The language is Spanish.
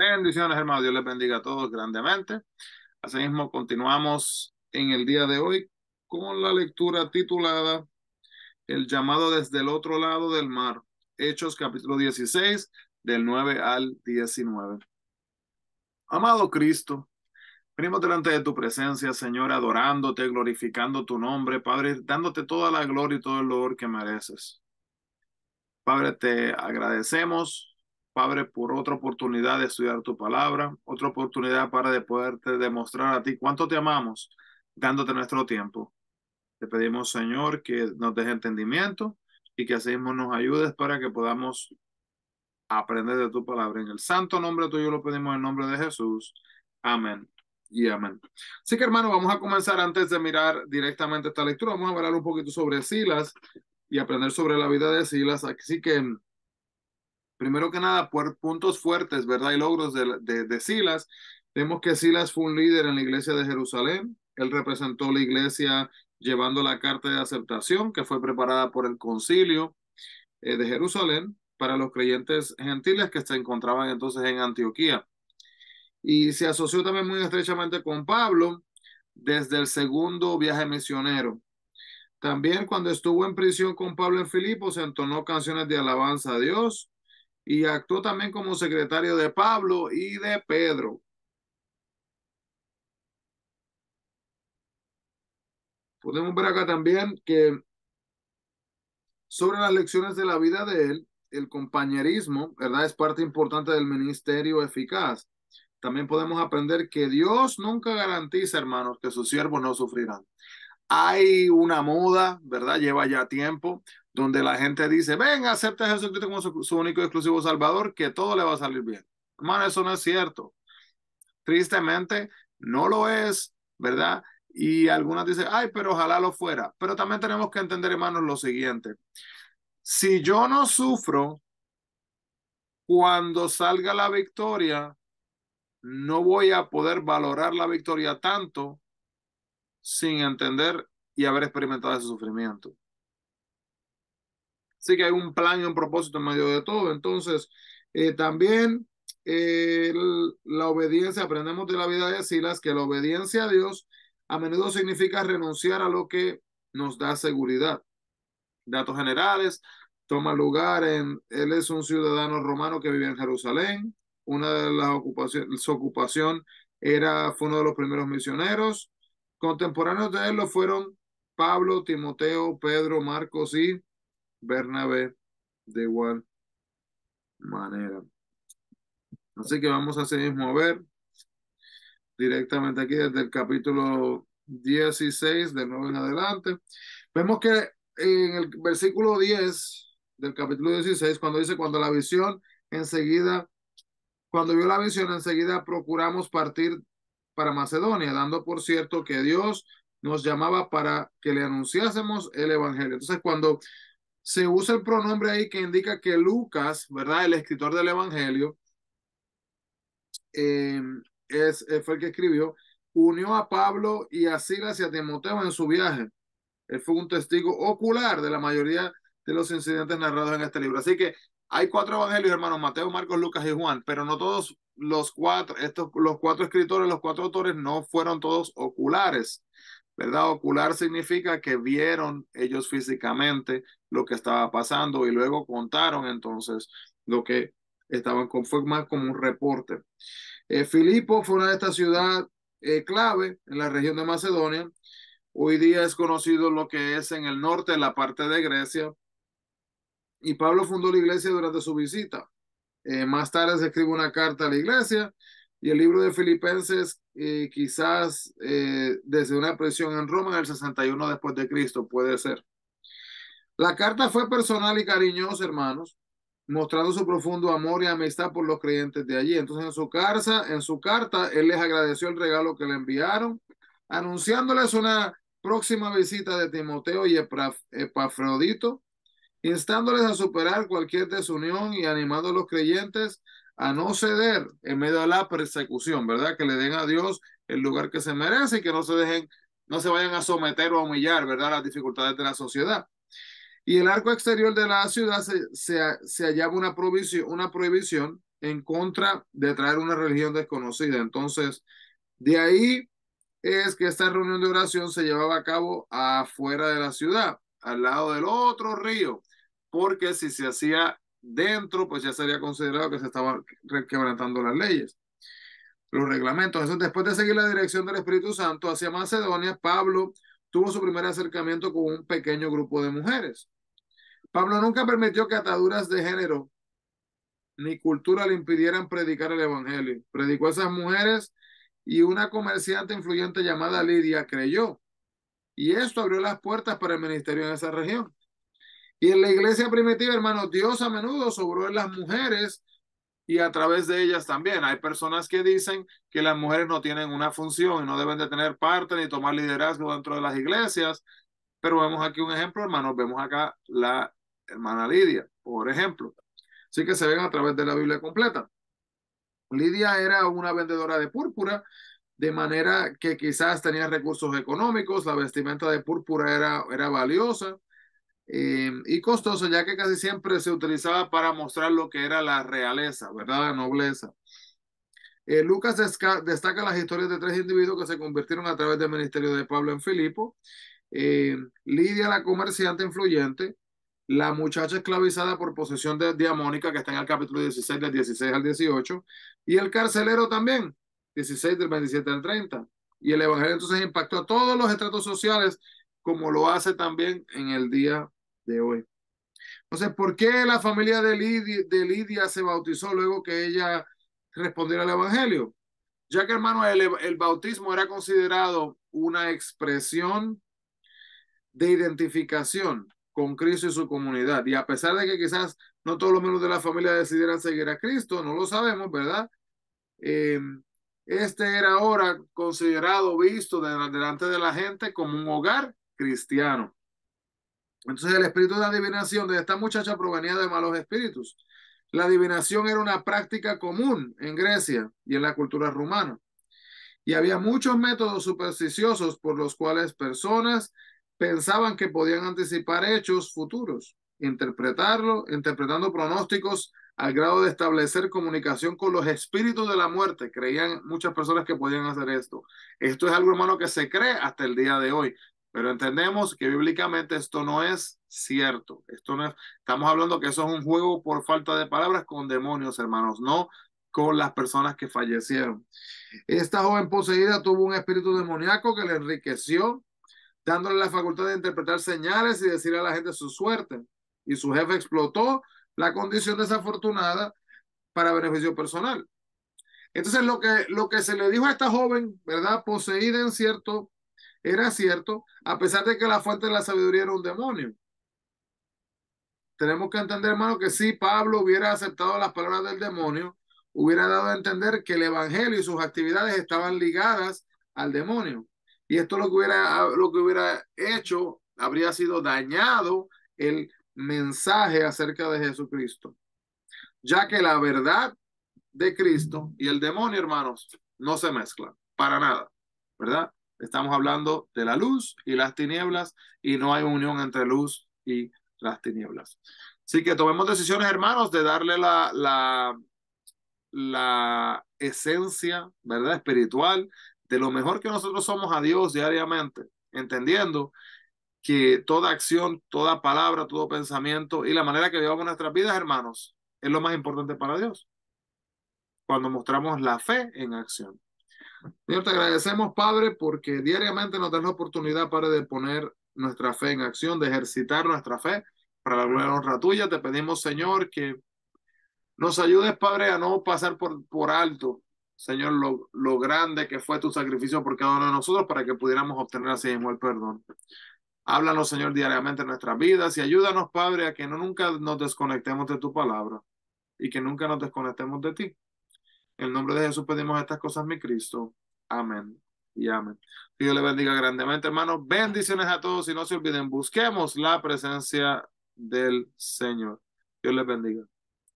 Bendiciones, hermanos. Dios les bendiga a todos grandemente. Asimismo, continuamos en el día de hoy con la lectura titulada El llamado desde el otro lado del mar. Hechos capítulo 16, del 9 al 19. Amado Cristo, venimos delante de tu presencia, Señor, adorándote, glorificando tu nombre, Padre, dándote toda la gloria y todo el honor que mereces. Padre, te agradecemos Padre, por otra oportunidad de estudiar tu palabra, otra oportunidad para de poderte demostrar a ti cuánto te amamos, dándote nuestro tiempo. Te pedimos, Señor, que nos deje entendimiento y que así nos ayudes para que podamos aprender de tu palabra. En el santo nombre tuyo lo pedimos en nombre de Jesús. Amén y amén. Así que, hermano, vamos a comenzar antes de mirar directamente esta lectura. Vamos a hablar un poquito sobre Silas y aprender sobre la vida de Silas. Así que primero que nada, por puntos fuertes, ¿verdad? Y logros de, de, de, Silas. Vemos que Silas fue un líder en la iglesia de Jerusalén. Él representó la iglesia llevando la carta de aceptación que fue preparada por el concilio eh, de Jerusalén para los creyentes gentiles que se encontraban entonces en Antioquía. Y se asoció también muy estrechamente con Pablo desde el segundo viaje misionero. También cuando estuvo en prisión con Pablo en Filipos, entonó canciones de alabanza a Dios y actuó también como secretario de Pablo y de Pedro. Podemos ver acá también que sobre las lecciones de la vida de él, el compañerismo, ¿verdad? Es parte importante del ministerio eficaz. También podemos aprender que Dios nunca garantiza, hermanos, que sus siervos no sufrirán. Hay una moda, ¿verdad? Lleva ya tiempo donde la gente dice, venga, acepte a Jesucristo como su, su, único y exclusivo Salvador, que todo le va a salir bien. Hermano, eso no es cierto. Tristemente, no lo es, ¿verdad? Y algunas dicen, ay, pero ojalá lo fuera. Pero también tenemos que entender, hermanos, lo siguiente. Si yo no sufro, cuando salga la victoria, no voy a poder valorar la victoria tanto sin entender y haber experimentado ese sufrimiento. Que hay un plan y un propósito en medio de todo. Entonces, eh, también eh, la obediencia, aprendemos de la vida de Silas que la obediencia a Dios a menudo significa renunciar a lo que nos da seguridad. Datos generales, toma lugar en, él es un ciudadano romano que vive en Jerusalén. Una de las ocupaciones, su ocupación era, fue uno de los primeros misioneros. Contemporáneos de él lo fueron Pablo, Timoteo, Pedro, Marcos y Bernabé de igual manera. Así que vamos a mismo a ver directamente aquí desde el capítulo 16 de nuevo en adelante. Vemos que en el versículo 10 del capítulo 16, cuando dice, cuando la visión enseguida, cuando vio la visión enseguida procuramos partir para Macedonia, dando por cierto que Dios nos llamaba para que le anunciásemos el Evangelio. Entonces, cuando se usa el pronombre ahí que indica que Lucas, ¿verdad? El escritor del Evangelio, eh, es, fue el que escribió, unió a Pablo y a Silas y a Timoteo en su viaje. Él fue un testigo ocular de la mayoría de los incidentes narrados en este libro. Así que hay cuatro evangelios, hermanos, Mateo, Marcos, Lucas y Juan, pero no todos los cuatro, estos, los cuatro escritores, los cuatro autores no fueron todos oculares. ¿Verdad? Ocular significa que vieron ellos físicamente lo que estaba pasando y luego contaron entonces lo que estaban con, fue más como un reporte. Eh, Filipo fue una de estas ciudades eh, clave en la región de Macedonia. Hoy día es conocido lo que es en el norte, la parte de Grecia. Y Pablo fundó la iglesia durante su visita. Eh, más tarde se escribe una carta a la iglesia y el libro de Filipenses eh, quizás eh, desde una prisión en Roma en el 61 después de Cristo, puede ser. La carta fue personal y cariñosa, hermanos, mostrando su profundo amor y amistad por los creyentes de allí. Entonces, en su, carta, en su carta, él les agradeció el regalo que le enviaron, anunciándoles una próxima visita de Timoteo y Epafrodito, instándoles a superar cualquier desunión y animando a los creyentes a no ceder en medio de la persecución, ¿verdad? Que le den a Dios el lugar que se merece y que no se dejen, no se vayan a someter o a humillar, ¿verdad? Las dificultades de la sociedad. Y el arco exterior de la ciudad se, se, se hallaba una prohibición, una prohibición en contra de traer una religión desconocida. Entonces, de ahí es que esta reunión de oración se llevaba a cabo afuera de la ciudad, al lado del otro río, porque si se hacía dentro, pues ya sería considerado que se estaban quebrantando las leyes, los reglamentos. Entonces, después de seguir la dirección del Espíritu Santo hacia Macedonia, Pablo tuvo su primer acercamiento con un pequeño grupo de mujeres. Pablo nunca permitió que ataduras de género ni cultura le impidieran predicar el Evangelio. Predicó a esas mujeres y una comerciante influyente llamada Lidia creyó. Y esto abrió las puertas para el ministerio en esa región. Y en la iglesia primitiva, hermanos, Dios a menudo sobró en las mujeres y a través de ellas también. Hay personas que dicen que las mujeres no tienen una función y no deben de tener parte ni tomar liderazgo dentro de las iglesias. Pero vemos aquí un ejemplo, hermanos. Vemos acá la hermana Lidia, por ejemplo. Así que se ven a través de la Biblia completa. Lidia era una vendedora de púrpura, de manera que quizás tenía recursos económicos, la vestimenta de púrpura era, era valiosa eh, y costosa, ya que casi siempre se utilizaba para mostrar lo que era la realeza, ¿verdad? La nobleza. Eh, Lucas destaca las historias de tres individuos que se convirtieron a través del ministerio de Pablo en Filipo. Eh, Lidia, la comerciante influyente, la muchacha esclavizada por posesión de diamónica, que está en el capítulo 16, del 16 al 18, y el carcelero también, 16 del 27 al 30. Y el Evangelio entonces impactó a todos los estratos sociales, como lo hace también en el día hoy. Entonces, ¿por qué la familia de Lidia, se bautizó luego que ella respondiera al Evangelio? Ya que, hermano, el, bautismo era considerado una expresión de identificación con Cristo y su comunidad. Y a pesar de que quizás no todos los miembros de la familia decidieran seguir a Cristo, no lo sabemos, ¿verdad? Eh, este era ahora considerado, visto delante de la gente como un hogar cristiano. Entonces el espíritu de adivinación de esta muchacha provenía de malos espíritus. La adivinación era una práctica común en Grecia y en la cultura rumana. Y había muchos métodos supersticiosos por los cuales personas pensaban que podían anticipar hechos futuros, interpretarlo, interpretando pronósticos al grado de establecer comunicación con los espíritus de la muerte. Creían muchas personas que podían hacer esto. Esto es algo, hermano, que se cree hasta el día de hoy. Pero entendemos que bíblicamente esto no es cierto. Esto no es, estamos hablando que eso es un juego por falta de palabras con demonios, hermanos, no con las personas que fallecieron. Esta joven poseída tuvo un espíritu demoníaco que le enriqueció dándole la facultad de interpretar señales y decirle a la gente su suerte. Y su jefe explotó la condición desafortunada para beneficio personal. Entonces, lo que, lo que se le dijo a esta joven, ¿verdad? Poseída en cierto, era cierto, a pesar de que la fuente de la sabiduría era un demonio. Tenemos que entender, hermano, que si Pablo hubiera aceptado las palabras del demonio, hubiera dado a entender que el evangelio y sus actividades estaban ligadas al demonio. Y esto lo que hubiera, lo que hubiera hecho habría sido dañado el mensaje acerca de Jesucristo, ya que la verdad de Cristo y el demonio, hermanos, no se mezclan para nada, ¿verdad? Estamos hablando de la luz y las tinieblas y no hay unión entre luz y las tinieblas. Así que tomemos decisiones, hermanos, de darle la, la, esencia, ¿verdad? Espiritual de lo mejor que nosotros somos a Dios diariamente, entendiendo que toda acción, toda palabra, todo pensamiento y la manera que vivamos nuestras vidas, hermanos, es lo más importante para Dios. Cuando mostramos la fe en acción. Señor, te agradecemos, Padre, porque diariamente nos das la oportunidad, Padre, de poner nuestra fe en acción, de ejercitar nuestra fe para la gloria y honra tuya. Te pedimos, Señor, que nos ayudes, Padre, a no pasar por, por alto Señor, lo, lo, grande que fue tu sacrificio por cada uno de nosotros para que pudiéramos obtener así mismo el perdón. Háblanos, Señor, diariamente en nuestras vidas y ayúdanos, Padre, a que no nunca nos desconectemos de tu palabra y que nunca nos desconectemos de ti. En el nombre de Jesús pedimos estas cosas, mi Cristo. Amén y amén. Dios le bendiga grandemente, hermanos. Bendiciones a todos y no se olviden, busquemos la presencia del Señor. Dios les bendiga.